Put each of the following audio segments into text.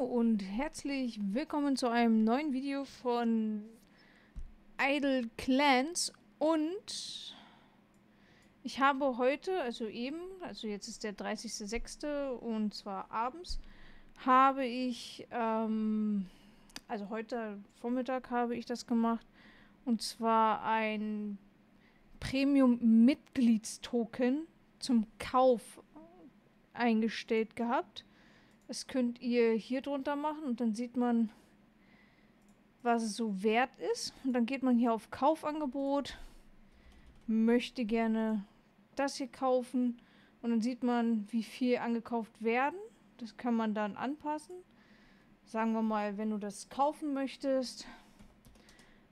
und herzlich willkommen zu einem neuen Video von Idle Clans und ich habe heute, also eben, also jetzt ist der 30.06. und zwar abends, habe ich, ähm, also heute Vormittag habe ich das gemacht und zwar ein Premium-Mitgliedstoken zum Kauf eingestellt gehabt. Das könnt ihr hier drunter machen und dann sieht man, was es so wert ist. Und dann geht man hier auf Kaufangebot, möchte gerne das hier kaufen und dann sieht man, wie viel angekauft werden. Das kann man dann anpassen. Sagen wir mal, wenn du das kaufen möchtest,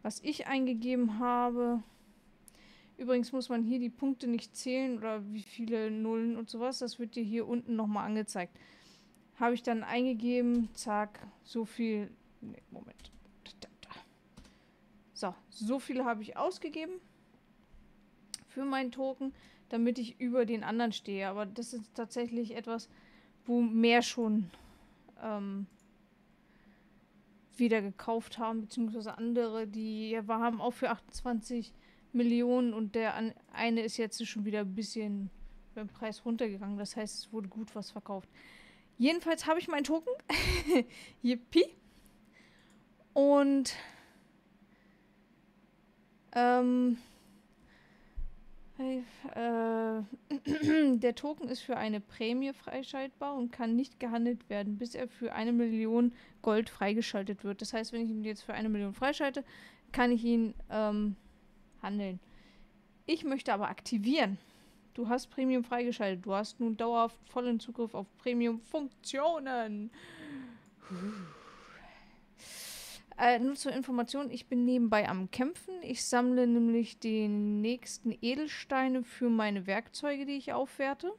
was ich eingegeben habe. Übrigens muss man hier die Punkte nicht zählen oder wie viele Nullen und sowas. Das wird dir hier unten nochmal angezeigt. Habe ich dann eingegeben, zack, so viel. Nee, Moment. So, so viel habe ich ausgegeben für meinen Token, damit ich über den anderen stehe. Aber das ist tatsächlich etwas, wo mehr schon ähm, wieder gekauft haben, beziehungsweise andere, die ja, haben auch für 28 Millionen und der eine ist jetzt schon wieder ein bisschen beim Preis runtergegangen. Das heißt, es wurde gut was verkauft. Jedenfalls habe ich meinen Token. Yippie. Und ähm, äh, der Token ist für eine Prämie freischaltbar und kann nicht gehandelt werden, bis er für eine Million Gold freigeschaltet wird. Das heißt, wenn ich ihn jetzt für eine Million freischalte, kann ich ihn ähm, handeln. Ich möchte aber aktivieren. Du hast Premium freigeschaltet. Du hast nun dauerhaft vollen Zugriff auf Premium-Funktionen. Äh, nur zur Information, ich bin nebenbei am Kämpfen. Ich sammle nämlich die nächsten Edelsteine für meine Werkzeuge, die ich aufwerte.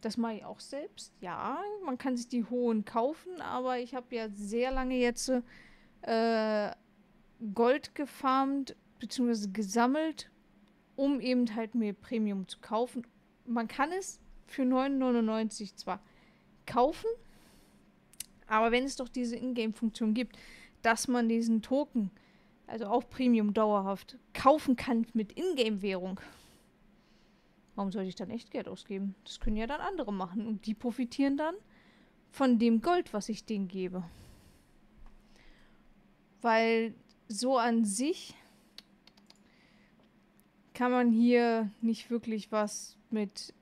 Das mache ich auch selbst. Ja, man kann sich die hohen kaufen, aber ich habe ja sehr lange jetzt äh, Gold gefarmt bzw. gesammelt um eben halt mir Premium zu kaufen. Man kann es für 9,99 zwar kaufen, aber wenn es doch diese Ingame-Funktion gibt, dass man diesen Token, also auch Premium dauerhaft, kaufen kann mit Ingame-Währung, warum sollte ich dann echt Geld ausgeben? Das können ja dann andere machen und die profitieren dann von dem Gold, was ich denen gebe. Weil so an sich kann man hier nicht wirklich was mit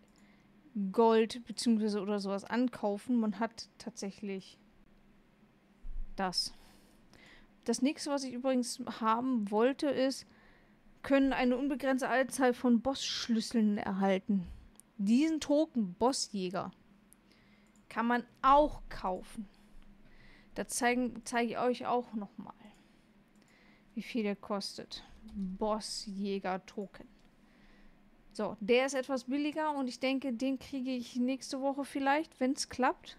Gold bzw. oder sowas ankaufen. Man hat tatsächlich das. Das nächste, was ich übrigens haben wollte, ist, können eine unbegrenzte Anzahl von Bossschlüsseln erhalten. Diesen Token, Bossjäger, kann man auch kaufen. Da zeige zeig ich euch auch nochmal, wie viel der kostet. Bossjäger-Token. So, der ist etwas billiger und ich denke, den kriege ich nächste Woche vielleicht, wenn es klappt.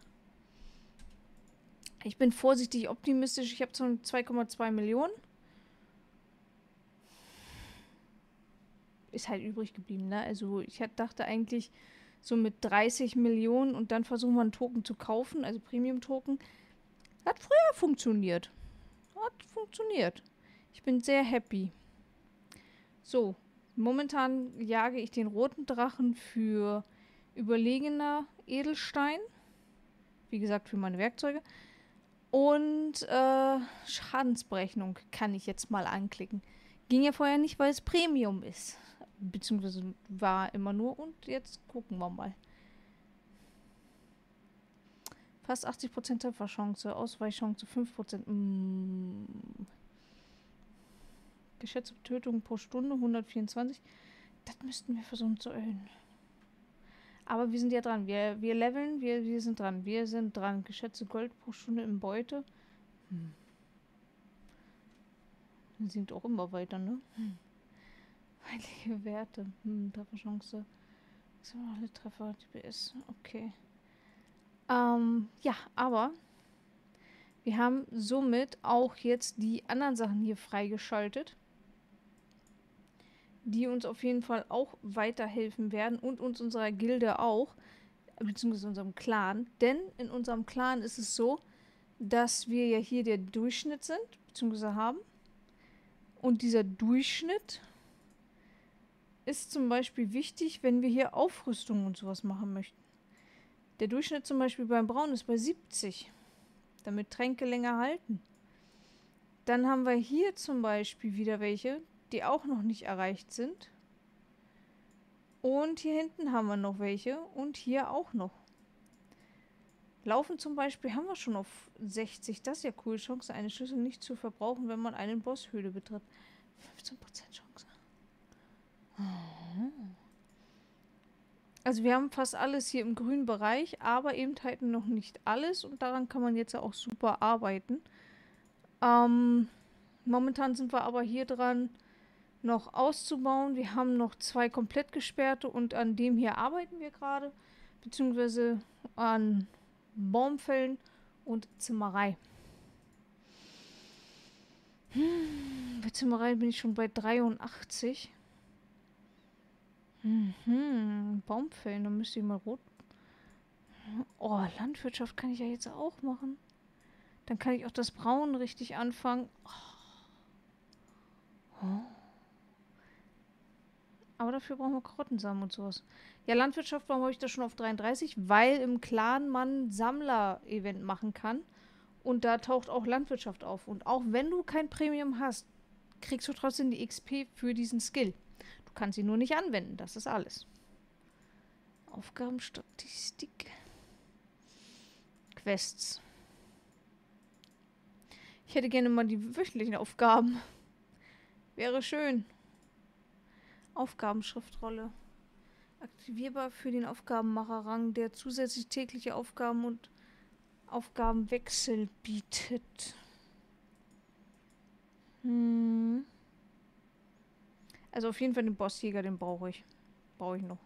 Ich bin vorsichtig optimistisch. Ich habe so 2,2 Millionen. Ist halt übrig geblieben, ne? Also ich dachte eigentlich so mit 30 Millionen und dann versuchen wir einen Token zu kaufen, also Premium-Token. Hat früher funktioniert. Hat funktioniert. Ich bin sehr happy. So, momentan jage ich den roten Drachen für überlegener Edelstein. Wie gesagt, für meine Werkzeuge. Und äh, Schadensberechnung kann ich jetzt mal anklicken. Ging ja vorher nicht, weil es Premium ist. Beziehungsweise war immer nur. Und jetzt gucken wir mal. Fast 80% Trefferchance, Ausweichchance 5%. Mm. Geschätzte Tötung pro Stunde 124. Das müssten wir versuchen zu erhöhen. Aber wir sind ja dran. Wir, wir leveln, wir, wir sind dran. Wir sind dran. Geschätzte Gold pro Stunde im Beute. Hm. Sinkt auch immer weiter, ne? Hm. Heilige Werte. Hm, Trefferchance. Alle Treffer, DPS. Okay. Ähm, ja, aber wir haben somit auch jetzt die anderen Sachen hier freigeschaltet die uns auf jeden Fall auch weiterhelfen werden und uns unserer Gilde auch, beziehungsweise unserem Clan. Denn in unserem Clan ist es so, dass wir ja hier der Durchschnitt sind, beziehungsweise haben. Und dieser Durchschnitt ist zum Beispiel wichtig, wenn wir hier Aufrüstung und sowas machen möchten. Der Durchschnitt zum Beispiel beim Braun ist bei 70, damit Tränke länger halten. Dann haben wir hier zum Beispiel wieder welche, die auch noch nicht erreicht sind. Und hier hinten haben wir noch welche und hier auch noch. Laufen zum Beispiel haben wir schon auf 60. Das ist ja cool. Chance, eine Schüssel nicht zu verbrauchen, wenn man eine Bosshöhle betritt. 15% Chance. Also wir haben fast alles hier im grünen Bereich, aber eben halt noch nicht alles. Und daran kann man jetzt auch super arbeiten. Ähm, momentan sind wir aber hier dran, noch auszubauen. Wir haben noch zwei komplett gesperrte und an dem hier arbeiten wir gerade. Beziehungsweise an Baumfällen und Zimmerei. Hm, bei Zimmerei bin ich schon bei 83. Mhm, Baumfällen, da müsste ich mal rot. Oh, Landwirtschaft kann ich ja jetzt auch machen. Dann kann ich auch das Brauen richtig anfangen. Oh. Oh. Aber dafür brauchen wir Karottensamen und sowas. Ja, Landwirtschaft, warum habe ich das schon auf 33? Weil im Clan man Sammler-Event machen kann. Und da taucht auch Landwirtschaft auf. Und auch wenn du kein Premium hast, kriegst du trotzdem die XP für diesen Skill. Du kannst sie nur nicht anwenden, das ist alles. Aufgabenstatistik. Quests. Ich hätte gerne mal die wöchentlichen Aufgaben. Wäre schön. Aufgabenschriftrolle. Aktivierbar für den Aufgabenmacherrang, der zusätzlich tägliche Aufgaben und Aufgabenwechsel bietet. Hm. Also auf jeden Fall den Bossjäger, den brauche ich. Brauche ich noch.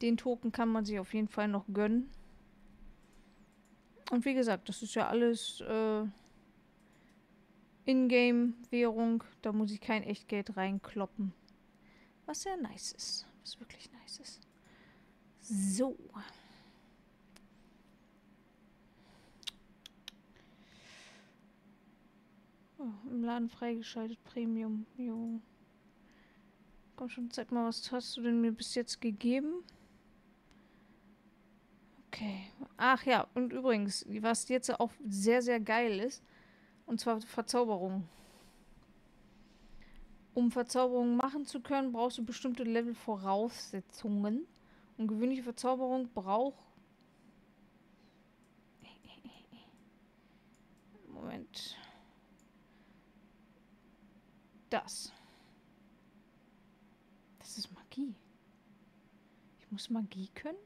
Den Token kann man sich auf jeden Fall noch gönnen. Und wie gesagt, das ist ja alles äh, Ingame-Währung. Da muss ich kein Echtgeld reinkloppen. Was sehr nice ist. Was wirklich nice ist. So. Oh, Im Laden freigeschaltet. Premium. Jo. Komm schon, zeig mal, was hast du denn mir bis jetzt gegeben? Okay. Ach ja, und übrigens, was jetzt auch sehr, sehr geil ist, und zwar Verzauberung. Um Verzauberungen machen zu können, brauchst du bestimmte Level-Voraussetzungen. Und gewöhnliche Verzauberung braucht... Moment. Das. Das ist Magie. Ich muss Magie können?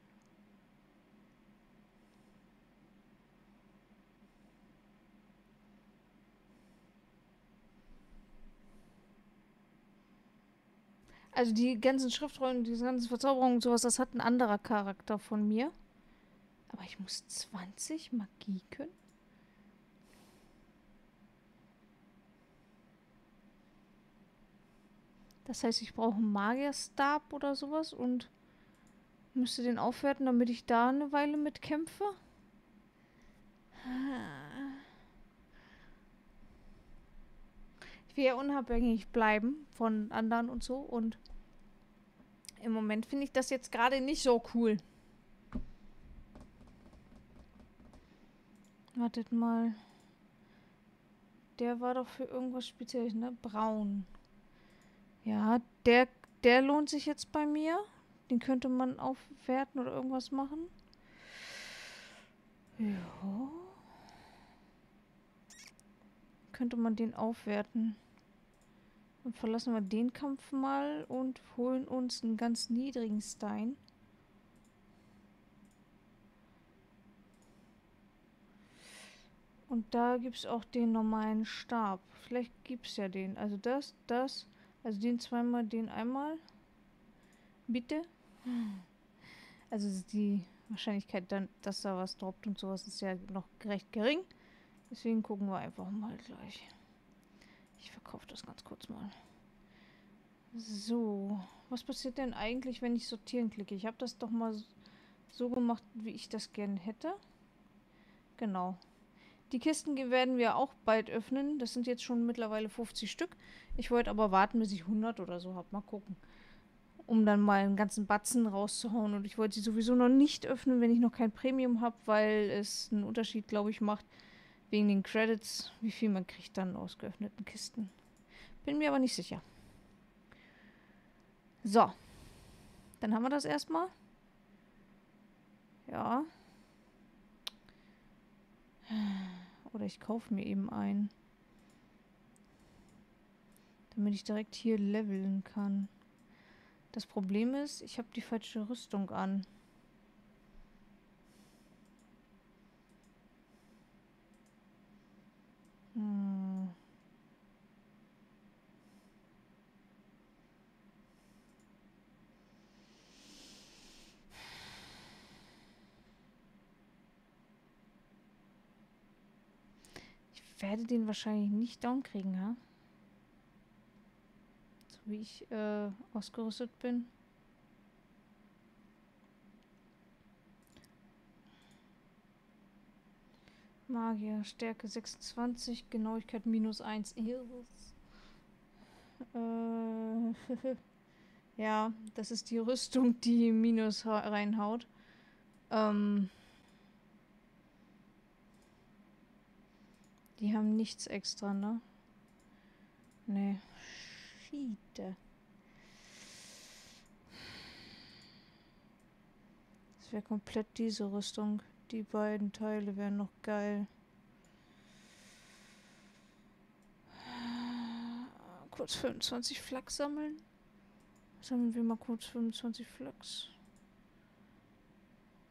Also die ganzen Schriftrollen, diese ganzen Verzauberungen und sowas, das hat ein anderer Charakter von mir. Aber ich muss 20 Magie können? Das heißt, ich brauche einen Magierstab oder sowas und müsste den aufwerten, damit ich da eine Weile mitkämpfe. Ich ja unabhängig bleiben von anderen und so und im Moment finde ich das jetzt gerade nicht so cool. Wartet mal. Der war doch für irgendwas Spezielles, ne? Braun. Ja, der, der lohnt sich jetzt bei mir. Den könnte man aufwerten oder irgendwas machen. Ja. Könnte man den aufwerten. Dann verlassen wir den Kampf mal und holen uns einen ganz niedrigen Stein. Und da gibt es auch den normalen Stab. Vielleicht gibt es ja den. Also das, das, also den zweimal, den einmal. Bitte. Also die Wahrscheinlichkeit, dann, dass da was droppt und sowas, ist ja noch recht gering. Deswegen gucken wir einfach mal gleich. Ich verkaufe das ganz kurz mal. So, was passiert denn eigentlich, wenn ich sortieren klicke? Ich habe das doch mal so gemacht, wie ich das gerne hätte. Genau. Die Kisten werden wir auch bald öffnen. Das sind jetzt schon mittlerweile 50 Stück. Ich wollte aber warten, bis ich 100 oder so habe. Mal gucken. Um dann mal einen ganzen Batzen rauszuhauen. Und ich wollte sie sowieso noch nicht öffnen, wenn ich noch kein Premium habe, weil es einen Unterschied, glaube ich, macht. Wegen den Credits, wie viel man kriegt dann aus geöffneten Kisten. Bin mir aber nicht sicher. So. Dann haben wir das erstmal. Ja. Oder ich kaufe mir eben einen. Damit ich direkt hier leveln kann. Das Problem ist, ich habe die falsche Rüstung an. Werde den wahrscheinlich nicht down kriegen, ja? So wie ich äh, ausgerüstet bin. Magier, Stärke 26, Genauigkeit minus 1. Äh, ja, das ist die Rüstung, die Minus reinhaut. Ähm, Die haben nichts extra, ne? Nee. Schiede. Das wäre komplett diese Rüstung. Die beiden Teile wären noch geil. Kurz 25 Flachs sammeln. Sammeln wir mal kurz 25 Flachs.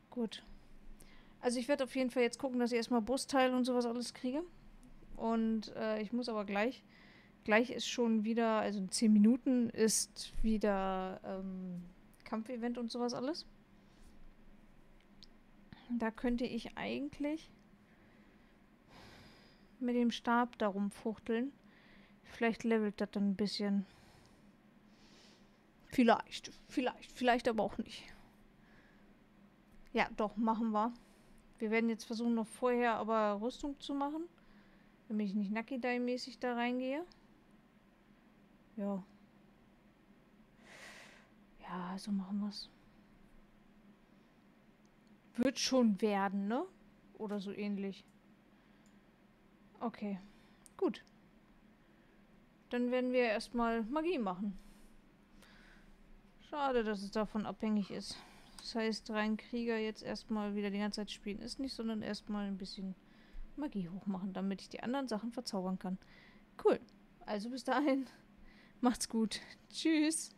Gut. Also ich werde auf jeden Fall jetzt gucken, dass ich erstmal Brustteile und sowas alles kriege. Und äh, ich muss aber gleich, gleich ist schon wieder, also in 10 Minuten ist wieder ähm, Kampfevent und sowas alles. Da könnte ich eigentlich mit dem Stab darum fuchteln. Vielleicht levelt das dann ein bisschen. Vielleicht, vielleicht, vielleicht aber auch nicht. Ja, doch, machen wir. Wir werden jetzt versuchen, noch vorher aber Rüstung zu machen. Damit ich nicht Nucky Die mäßig da reingehe. Ja. Ja, so machen wir es. Wird schon werden, ne? Oder so ähnlich. Okay. Gut. Dann werden wir erstmal Magie machen. Schade, dass es davon abhängig ist. Das heißt, rein Krieger jetzt erstmal wieder die ganze Zeit spielen ist nicht, sondern erstmal ein bisschen Magie hochmachen, damit ich die anderen Sachen verzaubern kann. Cool. Also bis dahin. Macht's gut. Tschüss.